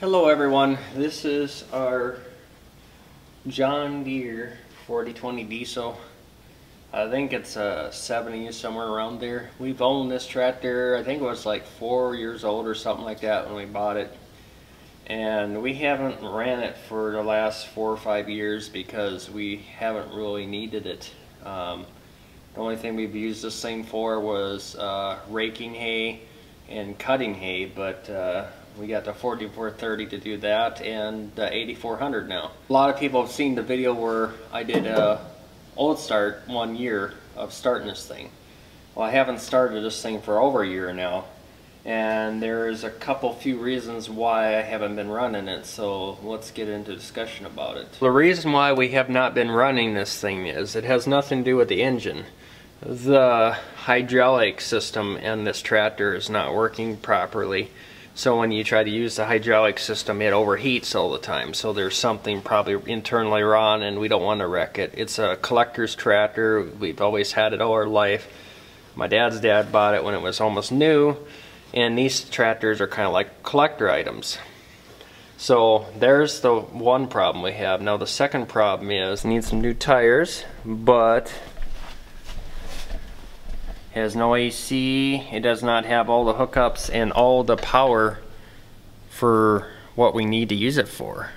Hello everyone, this is our John Deere 4020 diesel. I think it's a 70 somewhere around there. We've owned this tractor, I think it was like four years old or something like that when we bought it. And we haven't ran it for the last four or five years because we haven't really needed it. Um, the only thing we've used this thing for was uh, raking hay and cutting hay, but uh, we got the 4430 to do that and the 8400 now. A lot of people have seen the video where I did a old start one year of starting this thing. Well, I haven't started this thing for over a year now and there's a couple few reasons why I haven't been running it so let's get into discussion about it. The reason why we have not been running this thing is it has nothing to do with the engine. The hydraulic system in this tractor is not working properly so when you try to use the hydraulic system, it overheats all the time. So there's something probably internally wrong and we don't want to wreck it. It's a collector's tractor. We've always had it all our life. My dad's dad bought it when it was almost new. And these tractors are kind of like collector items. So there's the one problem we have. Now the second problem is need some new tires, but has no AC, it does not have all the hookups and all the power for what we need to use it for.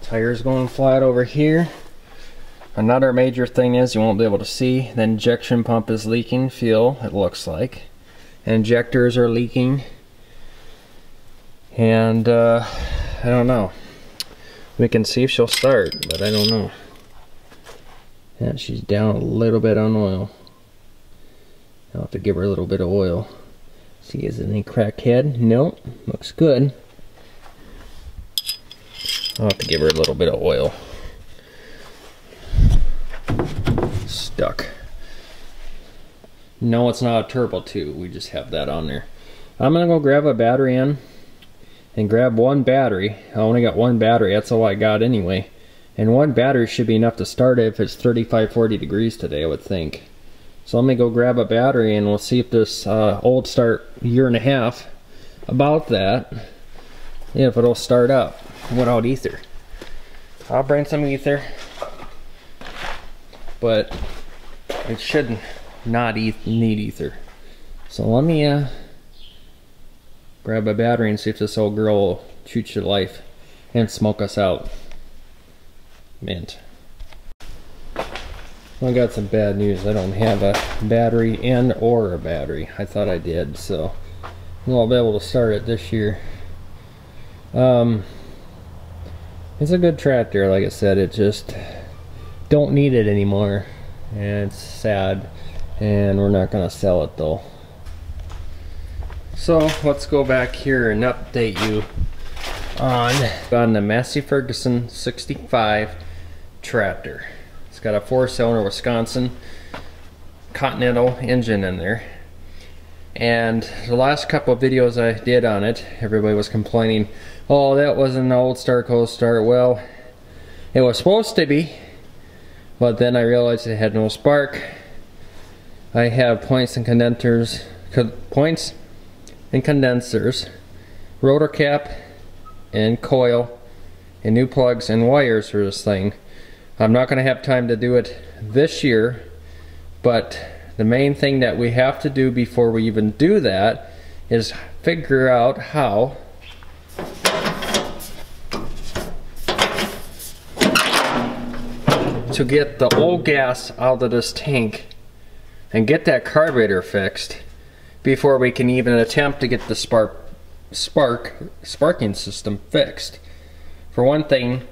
Tires going flat over here. Another major thing is you won't be able to see the injection pump is leaking fuel, it looks like. Injectors are leaking. And uh, I don't know. We can see if she'll start, but I don't know. And she's down a little bit on oil. I'll have to give her a little bit of oil. See, is it any crackhead? No, looks good. I'll have to give her a little bit of oil. Stuck. No, it's not a turbo 2. We just have that on there. I'm going to go grab a battery in and grab one battery. I only got one battery. That's all I got anyway. And one battery should be enough to start it if it's 35, 40 degrees today, I would think. So let me go grab a battery and we'll see if this uh, old start year and a half about that, if it'll start up without ether. I'll bring some ether, but it should not need ether. So let me uh, grab a battery and see if this old girl will shoot your life and smoke us out. Mint. I got some bad news. I don't have a battery and or a battery. I thought I did, so I'll be able to start it this year. Um, it's a good tractor, like I said. It just don't need it anymore, and it's sad. And we're not gonna sell it though. So let's go back here and update you on on the Massey Ferguson 65 tractor. It's got a four-cylinder Wisconsin Continental engine in there. And the last couple of videos I did on it, everybody was complaining, oh, that was an old Star Cold Start. Well, it was supposed to be, but then I realized it had no spark. I have points and condensers, points and condensers, rotor cap and coil, and new plugs and wires for this thing. I'm not going to have time to do it this year, but the main thing that we have to do before we even do that is figure out how to get the old gas out of this tank and get that carburetor fixed before we can even attempt to get the spark spark sparking system fixed. For one thing,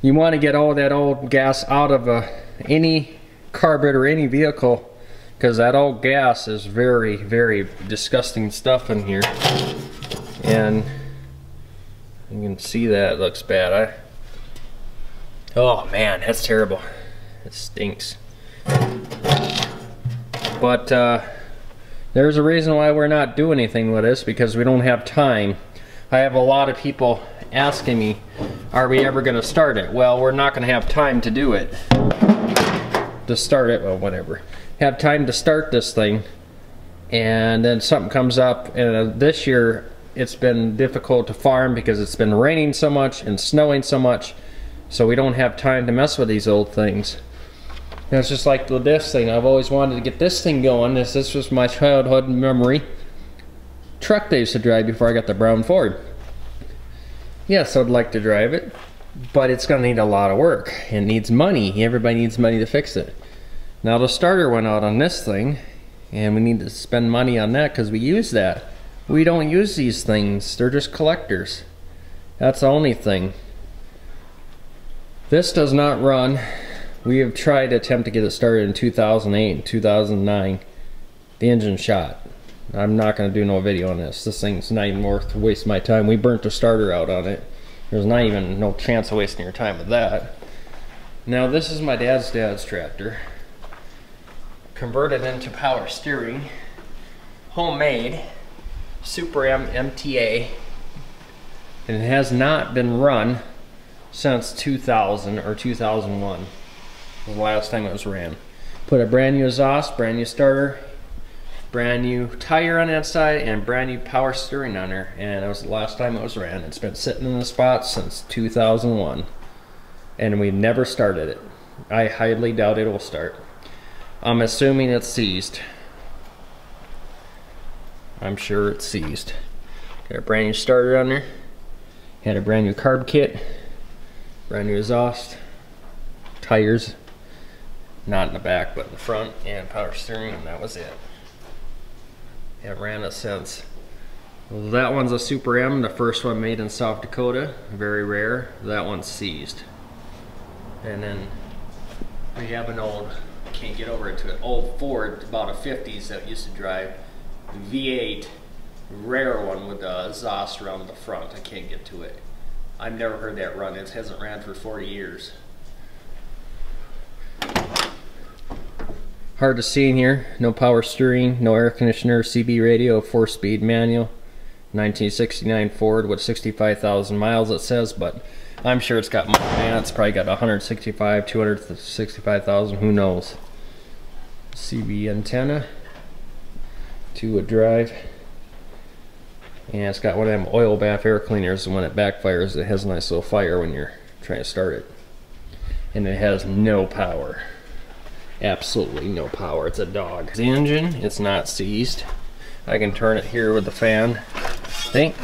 you want to get all that old gas out of uh, any carburetor, any vehicle, because that old gas is very, very disgusting stuff in here. And you can see that it looks bad. I, oh man, that's terrible. It stinks. But uh, there's a reason why we're not doing anything with this because we don't have time. I have a lot of people asking me, are we ever going to start it? Well, we're not going to have time to do it. To start it, well, whatever. Have time to start this thing, and then something comes up, and uh, this year, it's been difficult to farm because it's been raining so much and snowing so much. So we don't have time to mess with these old things. And it's just like with this thing. I've always wanted to get this thing going. This, this was my childhood memory. Truck they used to drive before I got the brown Ford. Yes, I'd like to drive it, but it's going to need a lot of work. It needs money. Everybody needs money to fix it. Now the starter went out on this thing, and we need to spend money on that because we use that. We don't use these things. They're just collectors. That's the only thing. This does not run. We have tried to attempt to get it started in 2008 and 2009. The engine shot. I'm not going to do no video on this. This thing's not even worth waste my time. We burnt the starter out on it. There's not even no chance of wasting your time with that. Now this is my dad's dad's tractor. Converted into power steering. Homemade. Super M MTA. And it has not been run since 2000 or 2001 the last time it was ran. Put a brand new exhaust, brand new starter, brand new tire on that side, and brand new power steering on there. And it was the last time it was ran. It's been sitting in the spot since 2001. And we never started it. I highly doubt it will start. I'm assuming it's seized. I'm sure it's seized. Got a brand new starter on there. Had a brand new carb kit brand new exhaust, tires, not in the back but in the front, and power steering, and that was it. It ran it since. Well, that one's a Super M, the first one made in South Dakota, very rare. That one's seized. And then we have an old, can't get over it to an old Ford, about a 50s that used to drive V8, rare one with the exhaust around the front. I can't get to it. I've never heard that run. It hasn't ran for 40 years. Hard to see in here. No power steering, no air conditioner, CB radio, four-speed manual. 1969 Ford with 65,000 miles it says, but I'm sure it's got more than that. It's probably got 165, 265,000, who knows. CB antenna, two-wood drive. And it's got one of them oil bath air cleaners and when it backfires it has a nice little fire when you're trying to start it. And it has no power. Absolutely no power. It's a dog. The engine, it's not seized. I can turn it here with the fan. Think.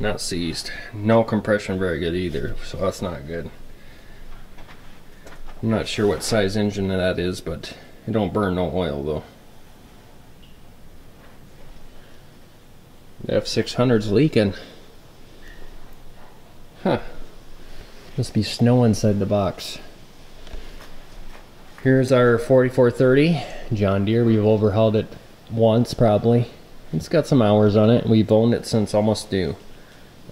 Not seized. No compression very good either, so that's not good. I'm not sure what size engine that is, but it don't burn no oil though. The F600's leaking. Huh. Must be snow inside the box. Here's our 4430 John Deere. We've overhauled it once probably. It's got some hours on it. We've owned it since almost due.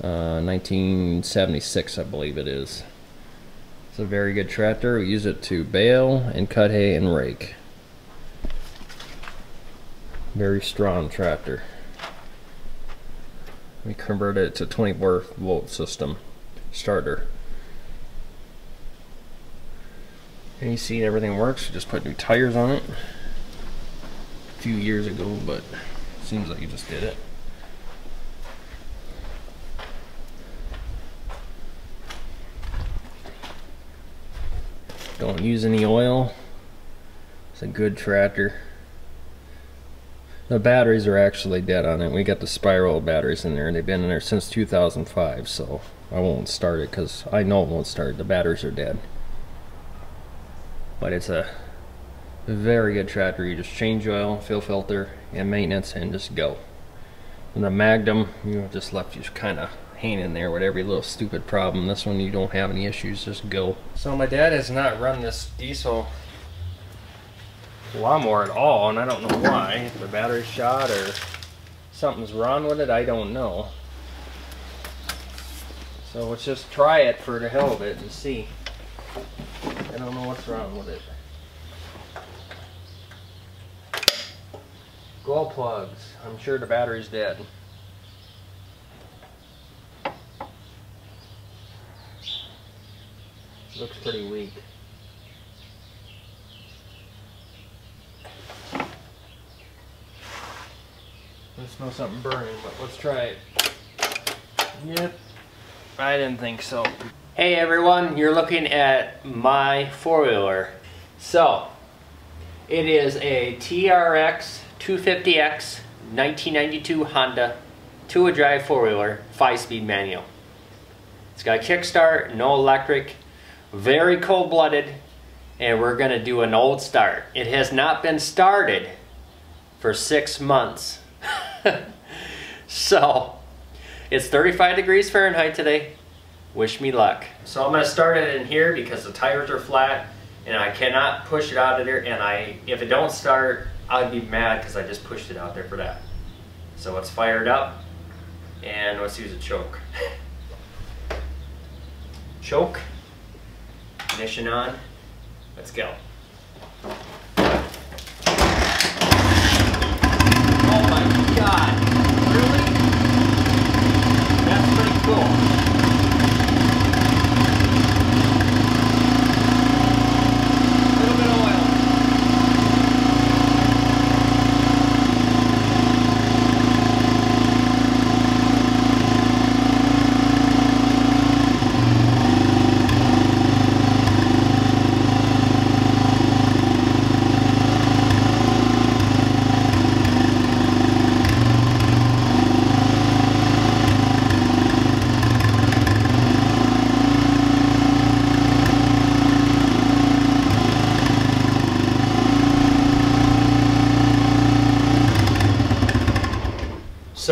Uh, 1976 I believe it is. It's a very good tractor. We use it to bale and cut hay and rake. Very strong tractor we converted it to 24 volt system starter. And you see everything works. You just put new tires on it a few years ago, but seems like you just did it. Don't use any oil. It's a good tractor. The batteries are actually dead on it. We got the spiral batteries in there, and they've been in there since 2005, so I won't start it because I know it won't start. The batteries are dead. But it's a very good tractor. You just change oil, fill filter, and maintenance, and just go. And the Magnum, you know, just left you kind of hanging there with every little stupid problem. This one, you don't have any issues, just go. So my dad has not run this diesel lawnmower at all, and I don't know why. The battery's shot or something's wrong with it, I don't know. So let's just try it for the hell of it and see. I don't know what's wrong with it. Glow plugs. I'm sure the battery's dead. Looks pretty weak. I smell something burning, but let's try it. Yep. I didn't think so. Hey everyone, you're looking at my four-wheeler. So, it is a TRX 250X 1992 Honda two-wheel drive four-wheeler, five-speed manual. It's got a kickstart, no electric, very cold-blooded, and we're gonna do an old start. It has not been started for six months. so, it's 35 degrees Fahrenheit today. Wish me luck. So I'm gonna start it in here because the tires are flat and I cannot push it out of there and I, if it don't start, I'd be mad because I just pushed it out there for that. So it's fired up and let's use a choke. choke, ignition on, let's go. Oh my god, really? That's pretty cool.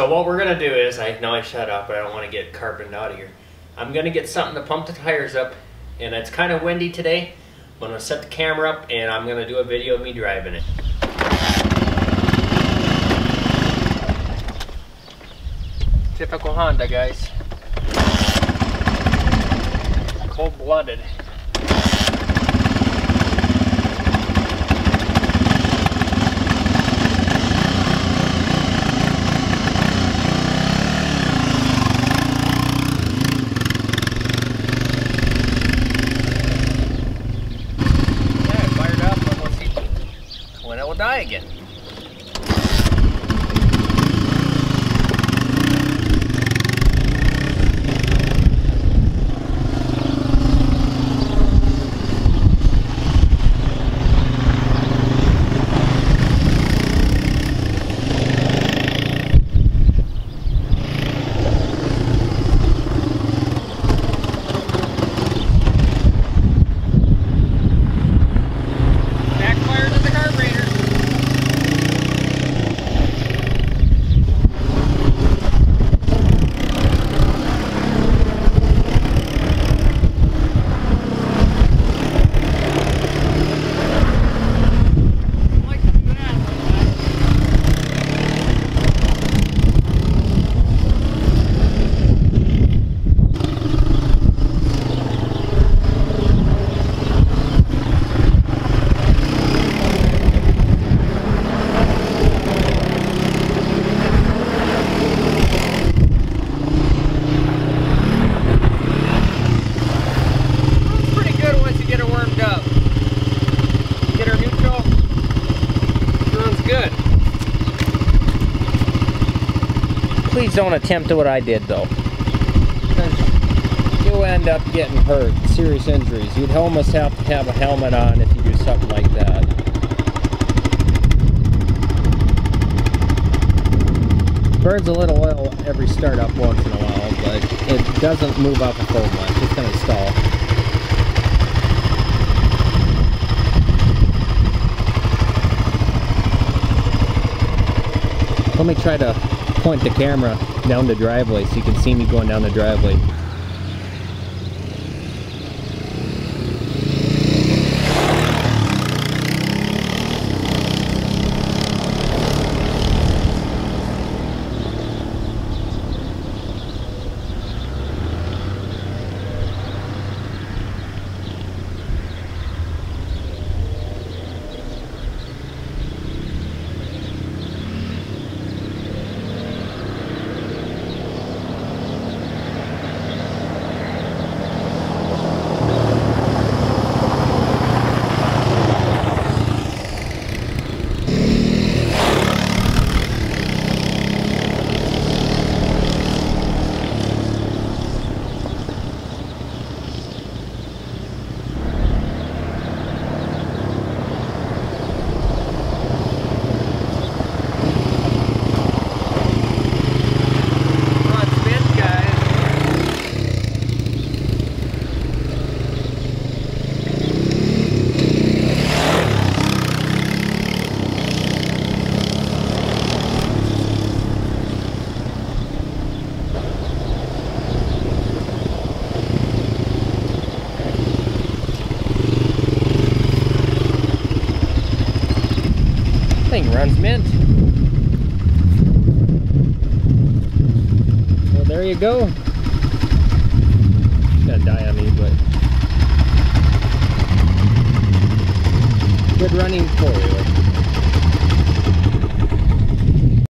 So what we're gonna do is, I know I shut up, but I don't want to get carbon out of here. I'm gonna get something to pump the tires up, and it's kind of windy today. I'm gonna set the camera up, and I'm gonna do a video of me driving it. Typical Honda, guys. Cold-blooded. Die Please don't attempt to what I did though. You'll end up getting hurt, serious injuries. You'd almost have to have a helmet on if you do something like that. Burns a little oil every startup once in a while, but it doesn't move up a full much. It's going to stall. Let me try to point the camera down the driveway so you can see me going down the driveway. Mint. Well, there you go. Gonna die on me, but good running four-wheeler.